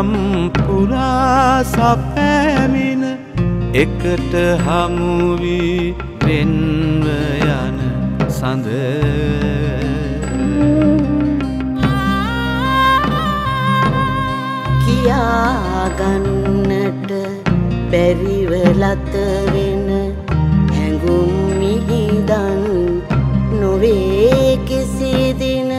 පාරමී දම් පුරා සපෑමින එකට හමුවී පෙන්ව යන සඳ. කියාගන්නට බැරිවලත වෙන හැඟුම් මිහිදන් නොවේ කිසිදින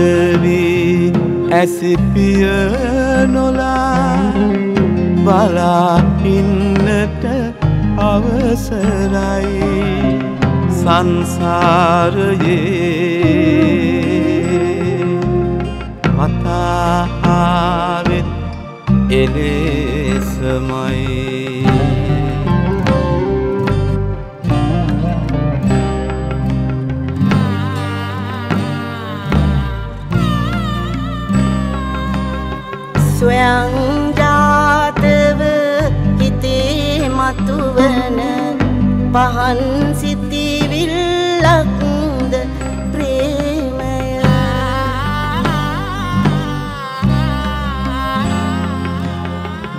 දුරට වී ඇසිපිය නොලා බලා ඉන්නට අවසරයි සංසාරයේ මතාආවෙත් එලෙසමයි. පහන් සිතිවිල්ලක්ද ප්‍රේමය?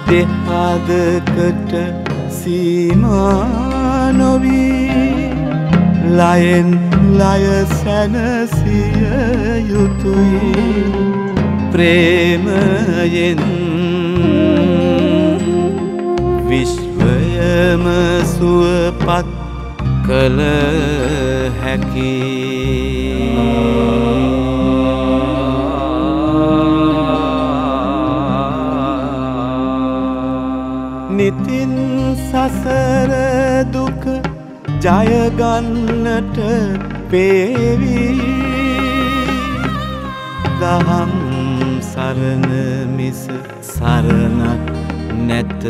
දෙහදකට සීමා නොවී ලයෙන් ලය සැනසිය යුතුයි ප්‍රේමයෙන් විශ්වයම සුවපත් කළ හැකි. නිතින් සසර දුක ජයගන්නට පේවී දහම් සරණ මිස සරණක් නැත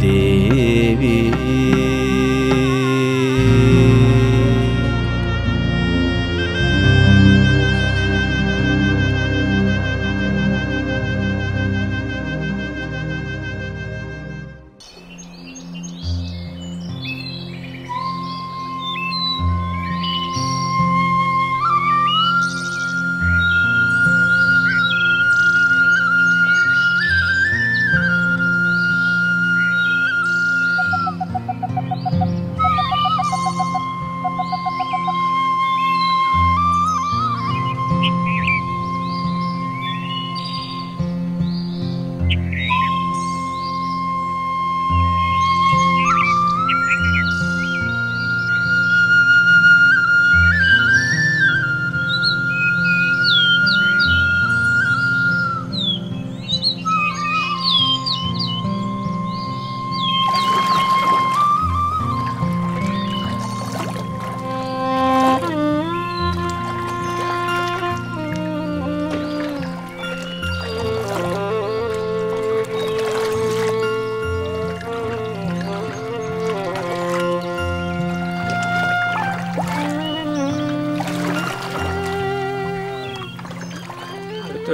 දේවී.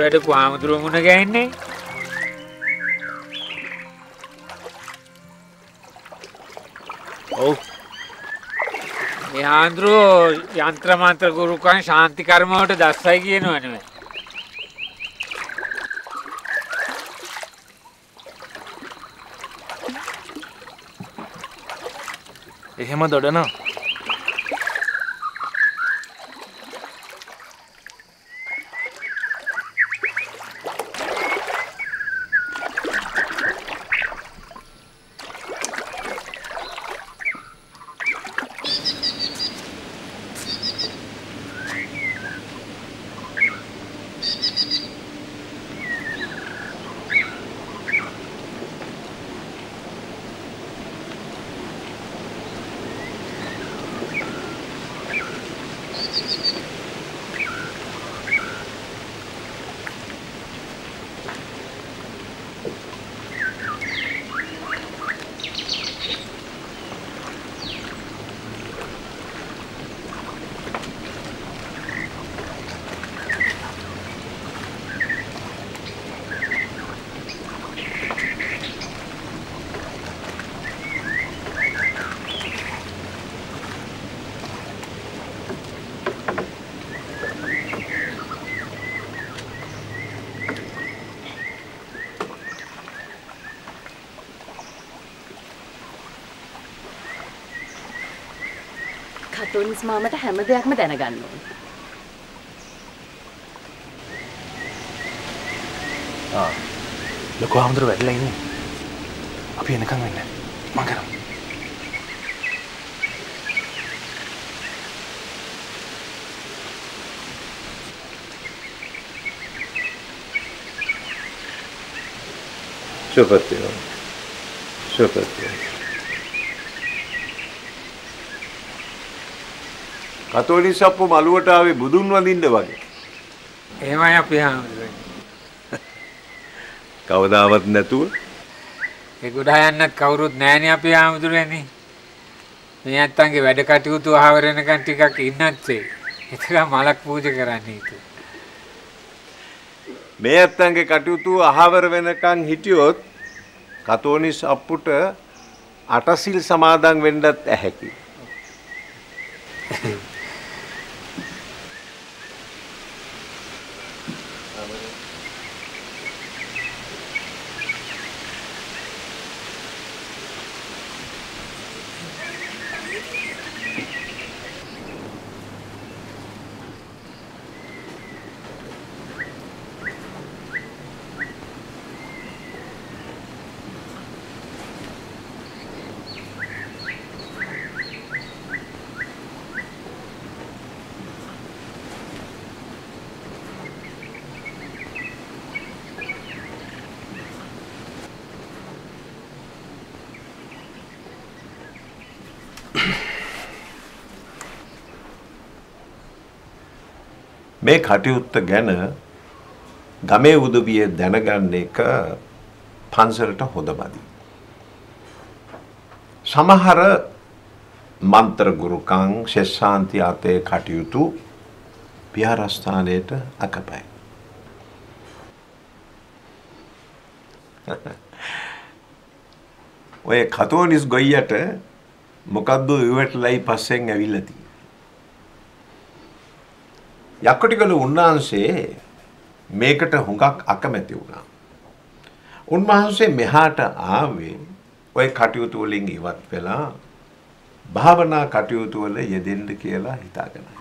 වැඩපු හාමුදුරුව මුණ ගැන්නේ ඔව්. මේ හාන්දුරුවෝ යන්ත්‍ර මන්ත්‍ර ගුරුකන් ශාන්ති කර්මවට දස්සයි කියනවනව එහෙම දොඩනවා. කතෝනිස් මාමට හැම දෙයක්ම දැනගන්න ඕන. ලොකු හාමුදුර වැඩලා ඉන්නේ. අපි එනකම් වෙන්න. මං කරමු. සුවපත් වෙනවා. සුවපත් වෙනවා. කතෝලික සප්පු මළුවට ආවේ බුදුන් වඳින්න වගේ. එහෙමයි අපි. කවදාවත් නැතුව ඒ ගොඩා යන්නත් කවුරුත් නෑනේ අපි හාමුදුරනේ. මේ අත්තන්ගේ වැඩ කටයුතු අහවර වෙනකන් ටිකක් ඉන්නත් ඒ. එතකම් මලක් පූජා කරන්න හිතුවා. මේ ඇත්තන්ගේ කටයුතු අහවර වෙනකන් හිටියොත් කතෝනිස් අප්පුට අටසිල් සමාදන් වෙන්නත් ඇහැකි. මේ කටයුත්ත ගැන ගමේ උදවිය දැනගන්න එක පන්සලට හොඳමදි. සමහර මන්ත්‍ර ගුරුකං ශෙෂ්ෂාන්ති අතේ කටයුතු විහාරස්ථානයට අකපයි. ඔය කතෝනිස් ගොයියට මොකද්ද ඉවටලයි පස්සෙන් ඇවිල්ලා තියෙන්නේ. යක්කොටිගල උන්වහන්සේ මේකට හුඟක් අකමැති වුණා. උන්වහන්සේ මෙහාට ආවේ ওই කටයුතු වලින් ඉවත් වෙලා භාවනා කටයුතු වල යෙදෙන්න කියලා හිතාගෙනයි.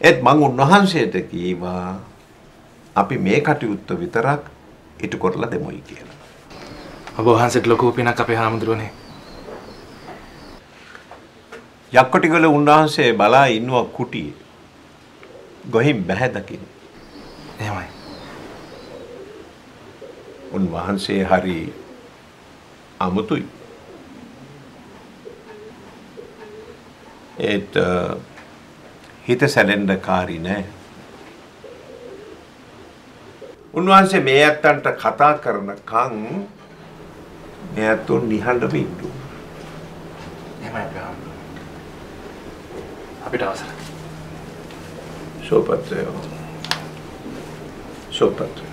ඒත් මං උන්වහන්සේට කීවා අපි මේ කටයුත්ත විතරක් ඉටු කරලා දෙමුයි කියලා. ඔබ වහන්සේට ලොකු පිනක් අපේ හාමුදුරුවනේ. යක්කොටිගල උන්වහන්සේ බලා ඉන්නවා කුටියේ. ගොහින් බැහැ දකින්න. එහෙමයි. උන්වහන්සේ හරි අමුතුයි. ඒත් හිත සැලෙන්න කාරි නෑ. උන්වහන්සේ මේ ඇත්තන්ට කතා කරනකන් මේ ඇත්තුන් නිහඬව ඉන්න. එහෙමයි හාමුදුරුවනේ. අපිට අවසරයි. සුවපත් වේවා. සුවපත් වේවා.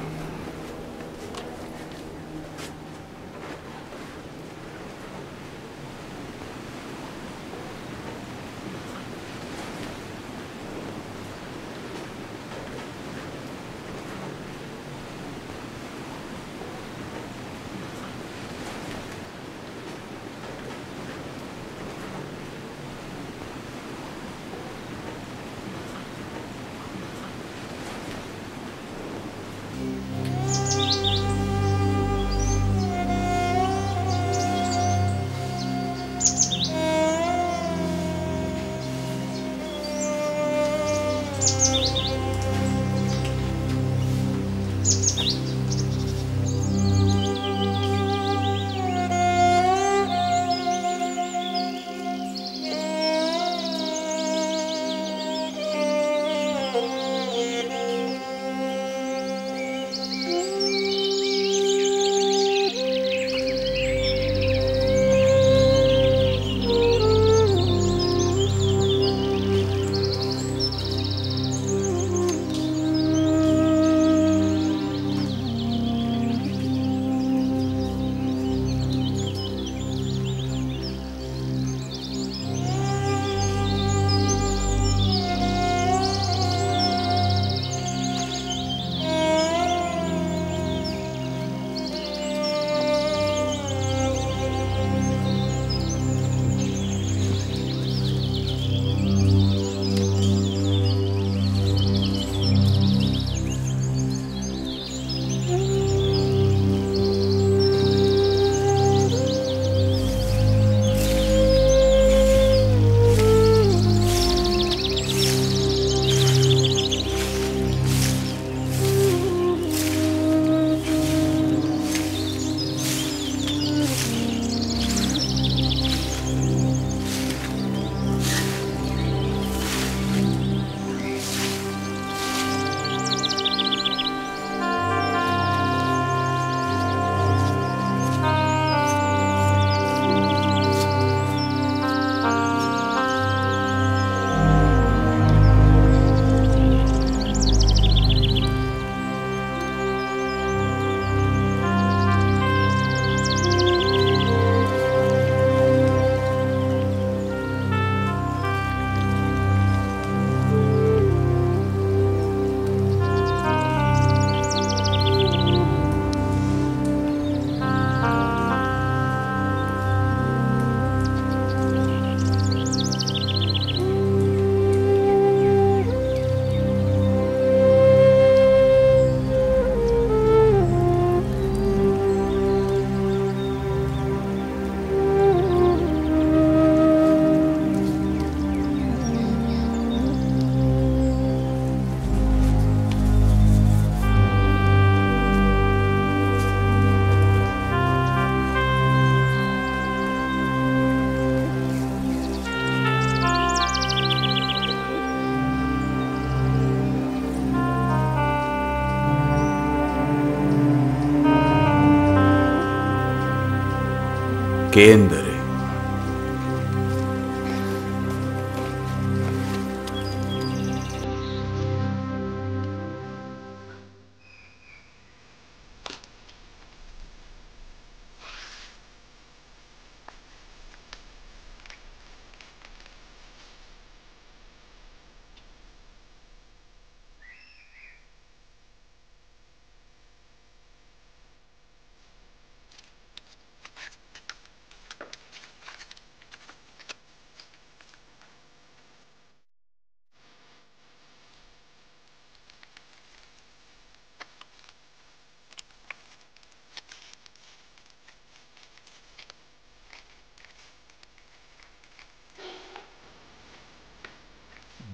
Kendra.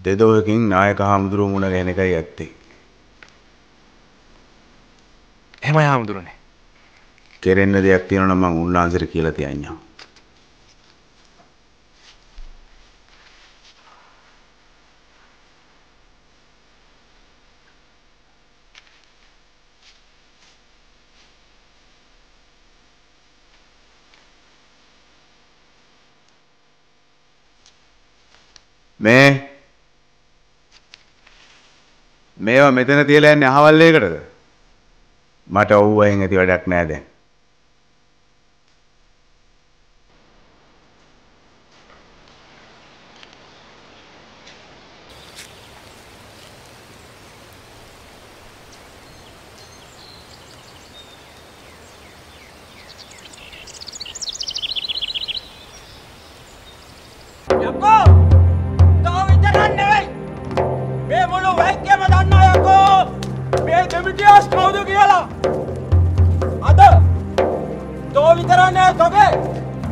දෙදොහකින් නායක හාමුදුරුව මුණ ගැන එකයි ඇත්තේ. එහෙමයි හාමුදුරනේ. කෙරෙන්න දෙයක් තියෙනවා නම් මං උන්වහන්සේට කියලා තියන්නම්. මේ මේවා මෙතන තියලා යන්නේ අහවල් එකටද? මට ඔව් අයින් ඇති වැඩක් නෑ දැන්. යකෝ මේ දෙමිටියස් කවුද කියලා. අද තෝ විතරක් නෙවෙයි තොගේ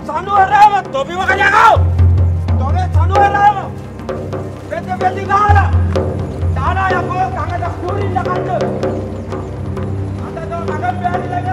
සනුවරාම තොපි වක යකෝ තොගේ සනුවරාම පෙද්ද පෙද්දි ගහලා දානා යකෝ කඟට කුරිල්ල කන්න අද තෝ මග බැරිලා කරා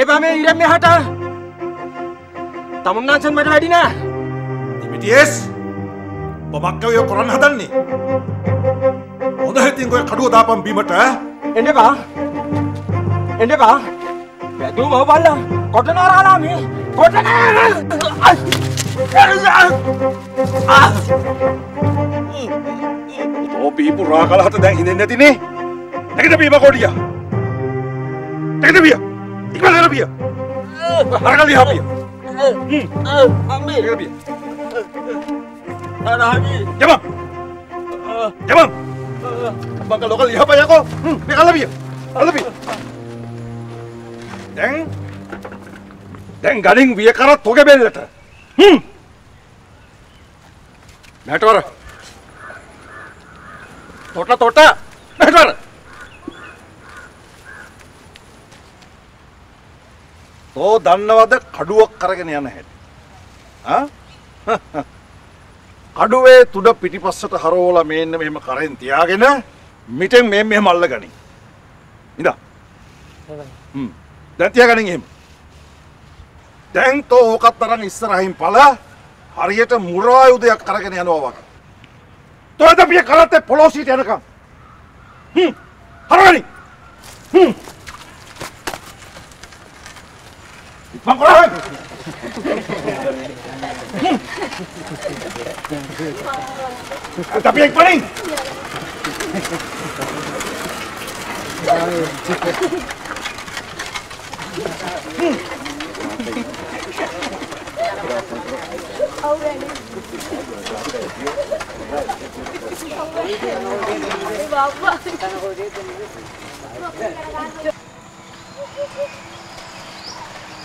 එන්න එපා මේ ඉරම් මෙහාට. තමුන්නාන්සන් මට වැඩි නෑ. ඉමිටියස් බොමක්ක ඔය කොරන්න හදන්නේ? හොඳ හිතින් ඔය කඩුව දාපම් බීමට එන්න එපා එන්න එපා වැදූ මව බල්ලා කොටනවා රාලාමි කොටන ඕ බීපු රාකලහත දැන් හිදෙන් නැතිනේ. නැකට බීම කොඩිය නැකට බිය ඉක්මනට බිය හරකල් දිහා බිය අම්මේ නැකට බිය රාලාමි යම යම බංග ලොකල් දිහා බයකෝ මේ කල්ල බිය කල්ල බිය දැන් දැන් ගඩින් විය කරත් තොගේ බෙල්ලට. හ්ම්. නැටවර තොට තොට. නැටවර තෝ දන්නවද කඩුවක් කරගෙන යන හැටි? කඩුවේ තුඩ පිටිපස්සට හරෝලා මේන්න මෙහෙම කරෙන් තියාගෙන මිටෙන් මේ මෙහෙම අල්ල ගනි ඉඳා හ්ම්. දැන් තියාගනින් එහෙම. දැන් තෝ ඕකත් තරම් ඉස්සරහින් පල හරියට මුරායුධයක් කරගෙන යනවා වගේ. තෝ දපිය කරත්තේ පොලොසිට යනකම්. හ්ම්. හරගනි හ්ම් Vamos lá! Tá bem, porém? Hum. Already.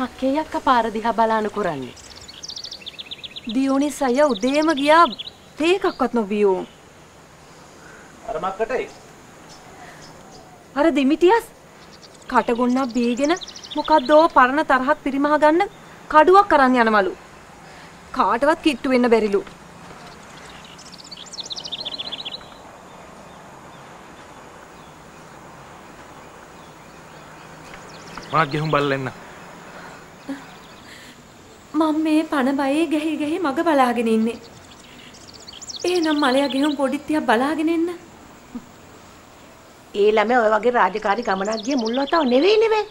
මක්කේ අක්ක පාර දිහා බලාන කරන්නේ. දියෝනිස් අය උදේම ගියා තේකක්වත් නොබියෝ. අර මක්කටයි. අර දිමිටියස් කටගොන්නක් බීගෙන මොකක්දෝ පරණ තරහක් පිරිමහ ගන්න කඩුවක් කරන්න යනවලු. කාටවත් කිට්ටු වෙන්න බැරිලු. මාත් ගෙහුම් බල්ල එන්න. මම මේ පණ බයේ ගැහි ගැහි මග බලාගෙන ඉන්නේ. එහෙනම් මලයා ගෙහුම් පොඩිත් තියා බලාගෙන ඉන්න. ඒ ළමයා ඔය වගේ රාජකාරී ගමනක් ගිය මුල් වතාව නෙවෙයි නෙවෙයි.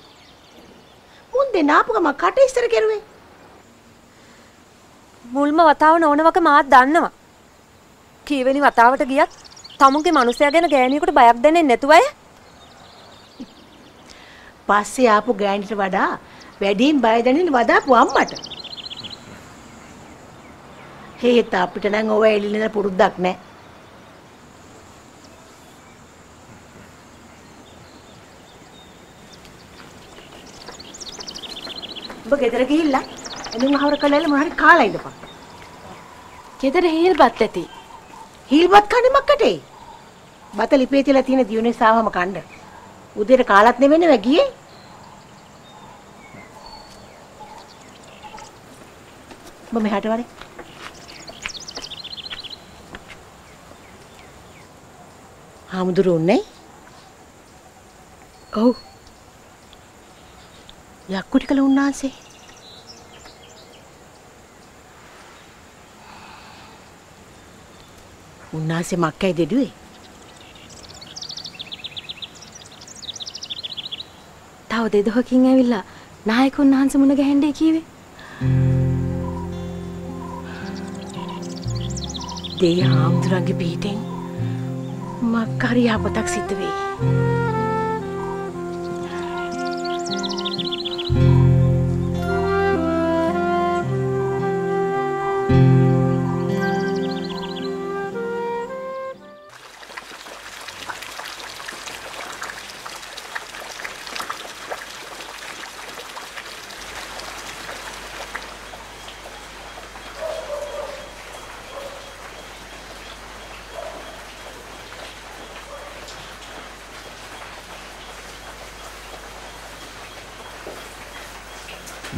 මුන් දෙන්න ආපු ගම කට ඉස්සර කෙරුවේ. මුල්ම වතාව නොවන වක මාත් දන්නවා. කීවෙනි වතාවට ගියත් තමුන්ගේ මිනිසයා ගැන ගෑණියෙකුට බයක් දැනෙන්නේ නැතුව අය පස්සේ ආපු ගෑණිට වඩා වැඩියෙන් බය දැනෙන වදාපු අම්මට. හේත් අපිට නම් ඔය එළිනෙන පුරුද්දක් නැහැ. ඔබ ගෙදර ගිහිල්ලා එළුම් අහවර කළාල මොනාරි කාලා ඉඳපන්. ගෙදර හේල්පත් ඇති. හීල්පත් කන්නේ මක්කටේ? බත ලිපේ තියලා තියෙන දියුනේ සාවම කන්න. උදේට කාලත් නෙවෙන්නේ ගියේ. ඔබ මෙහාට වරේ. හාමුදුරුවනේ? ඔව්. යක්කුටි කළ උන්නාන්සේ. උන්නාන්සේ මක්කයි දෙඩුවේ. තව දෙදොහකින් ඇවිල්ලා නායකුන් වහන්ස මුණ ගැහෙන්ඩේ කීවේ. දෙය හාමුදුරන්ගේ පිහිටෙන් මක්කරි යහපතක් සිද්ධ වෙයි.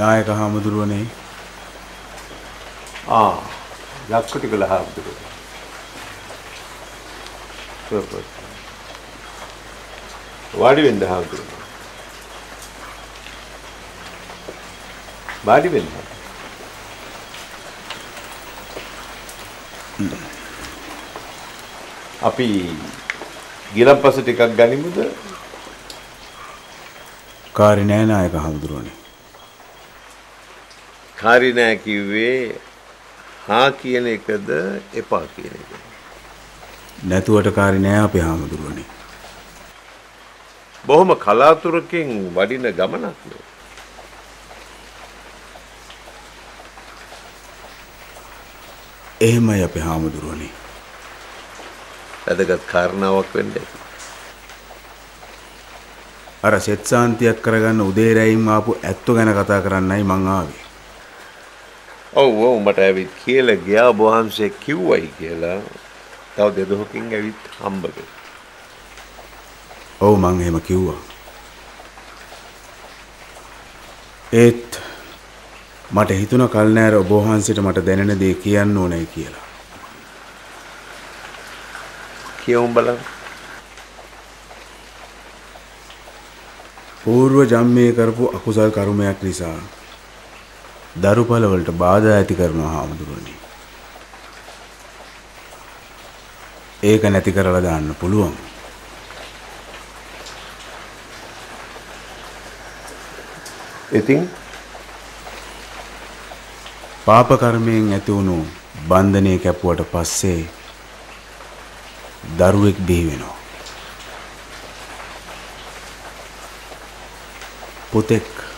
නායක හාමුදුරුවනේ ආ යක්කුටි කළ හාමුදුරුව. වාඩි වෙන්න හාමුදුරුව. වාඩි වෙන්න. අපි ගිලම්පස ටිකක් ගනිමුද? කාරි නෑ නායක හාමුදුරුවනේ කාරි නෑ කිව්වේ හා කියන එකද එපා කියන එකද? නැතුවට කාරි නෑ අපේ හාමුදුරුවනේ බොහොම කලාතුරකින් වඩින ගමනක් නේ. එහෙමයි අපේ හාමුදුරුවනේ වැදගත් කාරණාවක් වෙන්න ඇති. අර සෙත් සාන්තියක් කරගන්න උදේ රැයින් ආපු ඇත්තු ගැන කතා කරන්නයි මං ආවේ ඔව් ඔව් මට ඇවිත් කියලා ගියා ඔබ වහන්සේ කිව්වයි කියලා. තව දෙදොහකින් ඇවිත් හම්බ කළා. ඔව් මං එහෙම කිව්වා ඒත් මට හිතුණ කල් නෑර ඔබ වහන්සේට මට දැනෙන දේ කියන්න ඕනයි කියලා කියවුම් බලන්න. పూర్ව ජම්මේ කරපු අකුසල් කර්මයක් නිසා දරුපලවලට බාධා ඇති කරනවා හාමුදුරුවනි. ඒක නැති කරලා දාන්න පුළුවන්. ඉතින් පාප කර්මයෙන් ඇති වුණු බන්ධනය කැපුවට පස්සේ දරුවෙක් බිහි වෙනවා. පුතෙක්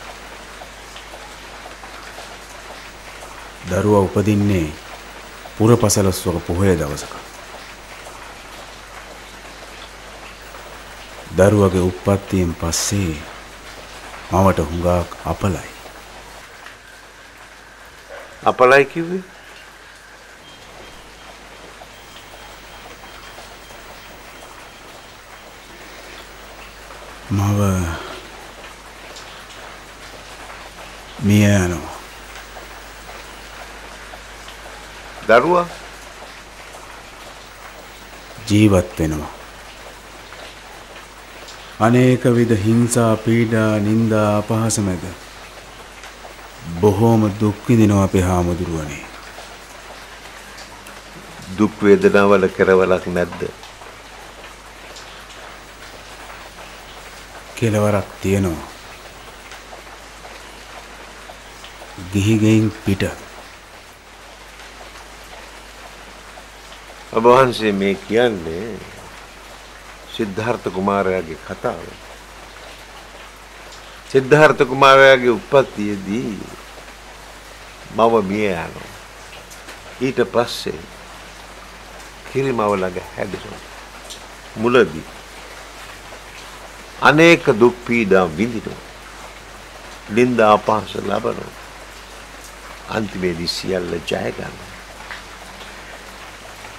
දරුවා උපදින්නේ පුරපසළොස්වක පොහොය දවසක. දරුවගේ උප්පත්තියෙන් පස්සේ මවට හුඟක් අපලයි. අපලයි කිව්වේ මව මිය යනවා. දරුවා ජීවත් වෙනවා. අනේක විද හිංසා පීඩා නින්දා අපහස මැද බොහෝම දුක් විඳිනවා අපේ හාමුදුරුවනේ. දුක් වේදනාවල කෙරවලක් නැද්ද කෙලවරක් තියෙනවා. ගිහිගෙයින් පිට ඔබ වහන්සේ මේ කියන්නේ සිද්ධාර්ථ කුමාරයාගේ කතාව. සිද්ධාර්ථ කුමාරයාගේ උප්පත්තියේදී මව මිය යනවා. ඊට පස්සේ කිරිමව ළඟ හැදෙනවා. මුලදී අනේක දුක් පීඩා විඳිනවා. නින්දා අපහාස ලබනවා. අන්තිමේදී සියල්ල ජය ගන්නවා.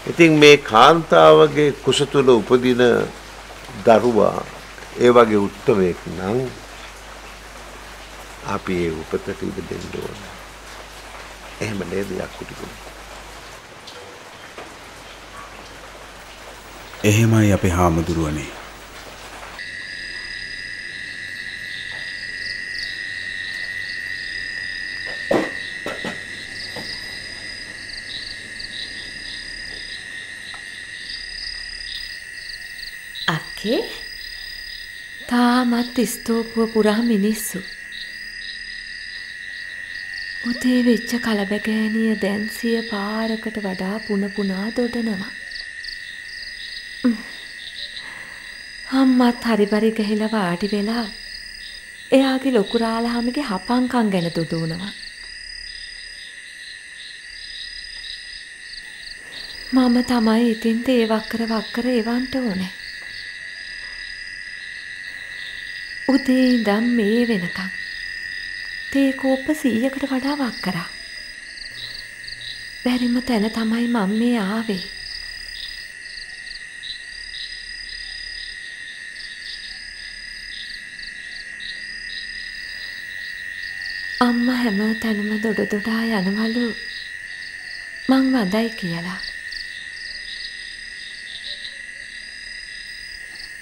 ඉතින් මේ කාන්තාවගේ කුස තුල උපදින දරුවා ඒ වගේ උත්තරයක් නම් අපි ඒ උපතට ඉඩ දෙන්න ඕන. එහෙම නේද යක්කුටිකුනි? එහෙමයි අපේ හාමුදුරුවනේ. අක්කේ තාමත් ස්තෝපුව පුරා මිනිස්සු. උදේ වෙච්ච කලබැගෑනිය දැන් සිය පාරකට වඩා පුන පුනා දොඩනවා. උම්. අම්මත් හරිබරි ගහිලා වාඩි වෙලා එයාගේ ලොකු රාලහාමිගේ හපංකම් ගැන දුඩුනවා. මම තමයි ඉතින් තේ වක්කර වක්කර එවන්ට ඕනේ. උදේ ඉඳන් මේ වෙනකම් තේ කෝප්ප 100කට වඩා වක් කරා. බැරිම තැන තමයි මම මේ ආවේ. අම්මා හැම තැනම දොඩ දොඩා යනවලු මං වඳයි කියලා.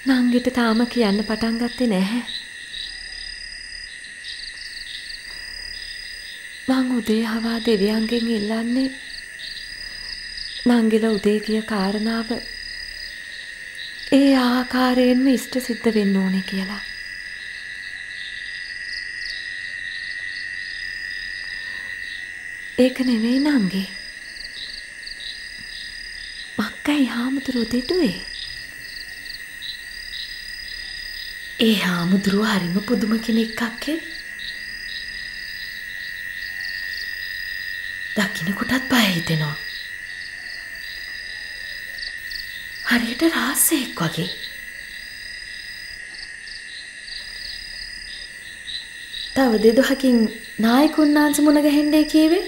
නංගිට තාම කියන්න පටන් ගත්තේ නැහැ. මං උදේ හවා දෙවියන්ගෙන් ඉල්ලන්නේ නංගිල උදේ කිය කාරණාව ඒ ආකාරයෙන්ම ඉෂ්ට සිද්ධ වෙන්න ඕනේ කියලා. ඒක නෙවෙයි නංගි. මක්කයි හාමුදුරුවෝ දෙටුවේ. ඒ හාමුදුරුව හරිම පුදුම කෙනෙක් අක්කේ. දකින්නකොටත් බය හිතෙනවා. හරියට රහස්සෙක් වගේ. තව දෙදොහකින් නායකුන්නාන්ස මුණ ගැහෙන්නේ කීවේ?